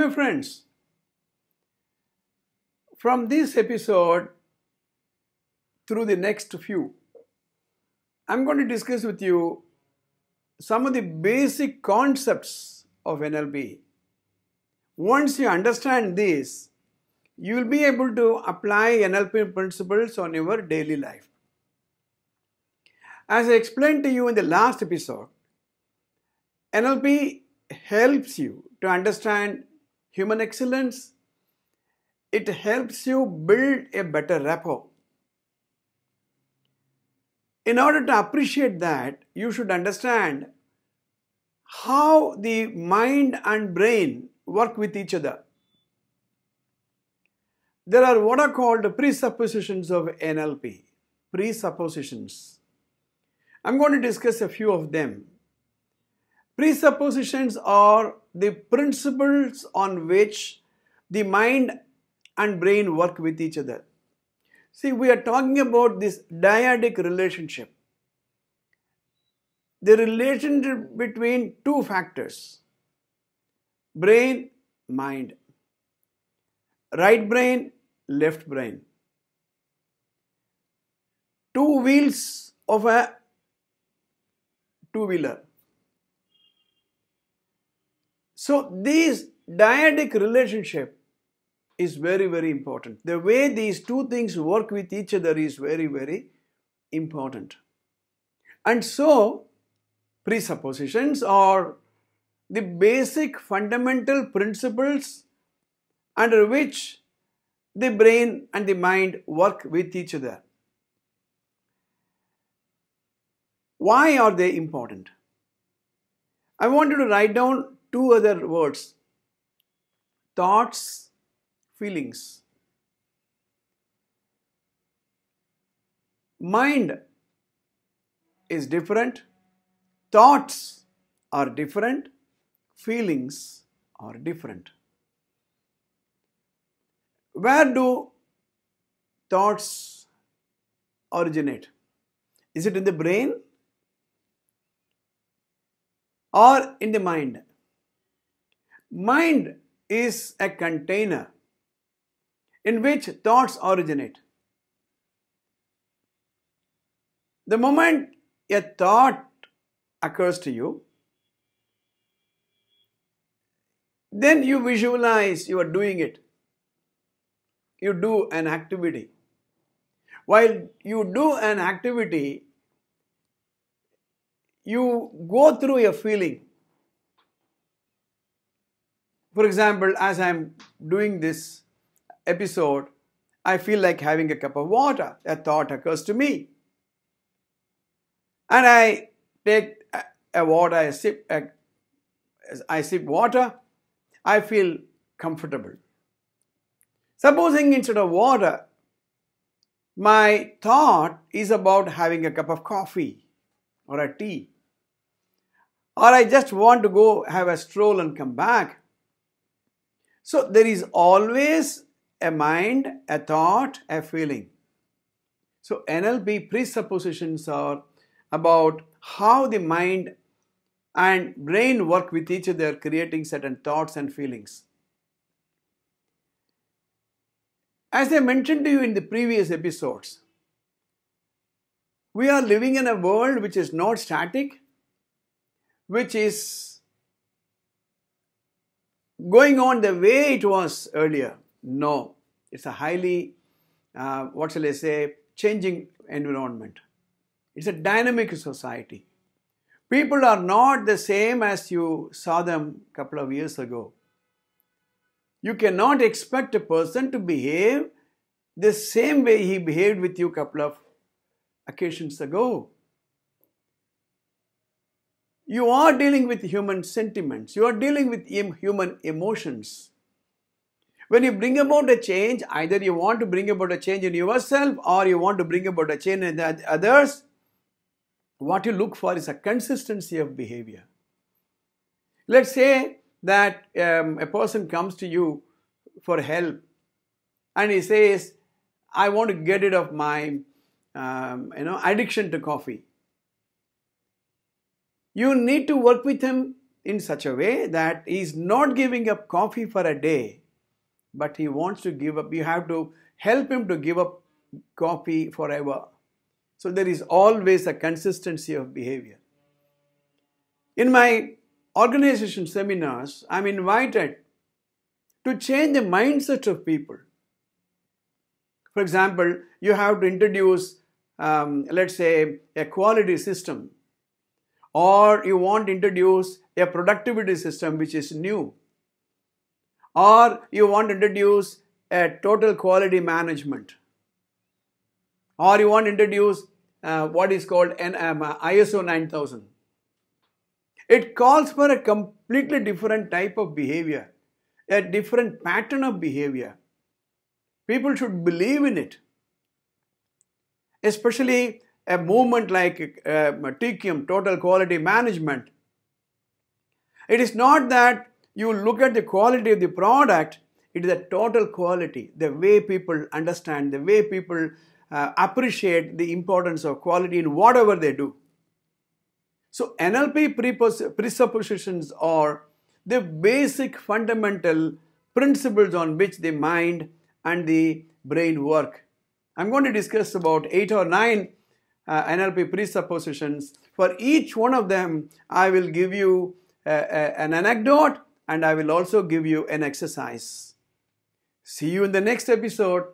my friends, from this episode through the next few, I'm going to discuss with you some of the basic concepts of NLP. Once you understand this, you will be able to apply NLP principles on your daily life. As I explained to you in the last episode, NLP helps you to understand human excellence. It helps you build a better rapport. In order to appreciate that, you should understand how the mind and brain work with each other. There are what are called presuppositions of NLP. Presuppositions. I'm going to discuss a few of them. Presuppositions are the principles on which the mind and brain work with each other. See, we are talking about this dyadic relationship. The relationship between two factors brain, mind. Right brain, left brain. Two wheels of a two wheeler. So, this dyadic relationship is very, very important. The way these two things work with each other is very, very important. And so, presuppositions are the basic fundamental principles under which the brain and the mind work with each other. Why are they important? I want you to write down two other words thoughts, feelings. Mind is different, thoughts are different, feelings are different. Where do thoughts originate? Is it in the brain or in the mind? Mind is a container in which thoughts originate. The moment a thought occurs to you, then you visualize you are doing it. You do an activity. While you do an activity, you go through a feeling. For example, as I'm doing this episode, I feel like having a cup of water. A thought occurs to me. And I take a water, I sip, a, I sip water, I feel comfortable. Supposing instead of water, my thought is about having a cup of coffee or a tea, or I just want to go have a stroll and come back. So there is always a mind, a thought, a feeling. So NLP presuppositions are about how the mind and brain work with each other, creating certain thoughts and feelings. As I mentioned to you in the previous episodes, we are living in a world which is not static, which is going on the way it was earlier. No, it's a highly, uh, what shall I say, changing environment. It's a dynamic society. People are not the same as you saw them a couple of years ago. You cannot expect a person to behave the same way he behaved with you a couple of occasions ago. You are dealing with human sentiments, you are dealing with human emotions. When you bring about a change, either you want to bring about a change in yourself or you want to bring about a change in others, what you look for is a consistency of behavior. Let's say that um, a person comes to you for help and he says, I want to get rid of my um, you know, addiction to coffee. You need to work with him in such a way that he's not giving up coffee for a day, but he wants to give up. You have to help him to give up coffee forever. So there is always a consistency of behavior. In my organization seminars, I'm invited to change the mindset of people. For example, you have to introduce, um, let's say, a quality system, or you want to introduce a productivity system which is new, or you want to introduce a total quality management, or you want to introduce uh, what is called an um, ISO 9000. It calls for a completely different type of behavior, a different pattern of behavior. People should believe in it. Especially a movement like uh, TQM, Total Quality Management. It is not that you look at the quality of the product, it is a total quality, the way people understand, the way people uh, appreciate the importance of quality in whatever they do. So, NLP presuppositions are the basic fundamental principles on which the mind and the brain work. I'm going to discuss about eight or nine uh, NLP presuppositions. For each one of them, I will give you uh, uh, an anecdote and I will also give you an exercise. See you in the next episode.